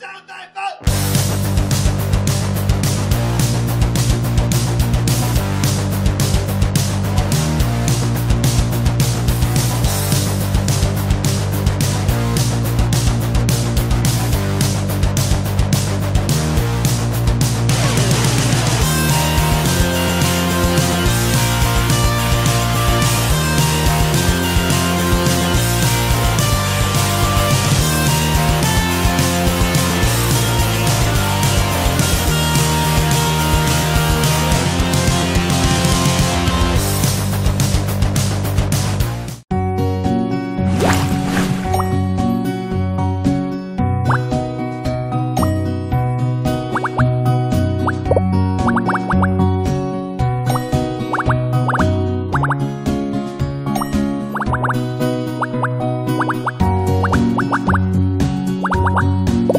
down thy mouth. 啊。